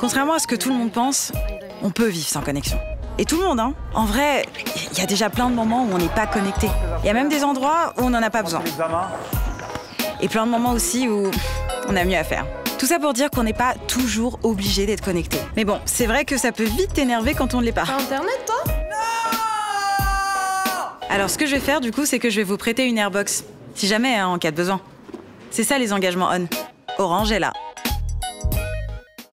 Contrairement à ce que tout le monde pense, on peut vivre sans connexion. Et tout le monde, hein. En vrai, il y a déjà plein de moments où on n'est pas connecté. Il y a même des endroits où on n'en a pas besoin. Et plein de moments aussi où on a mieux à faire. Tout ça pour dire qu'on n'est pas toujours obligé d'être connecté. Mais bon, c'est vrai que ça peut vite t'énerver quand on ne l'est pas. Internet, toi? Alors ce que je vais faire du coup, c'est que je vais vous prêter une Airbox. Si jamais, hein, en cas de besoin. C'est ça les engagements on. Orange est là.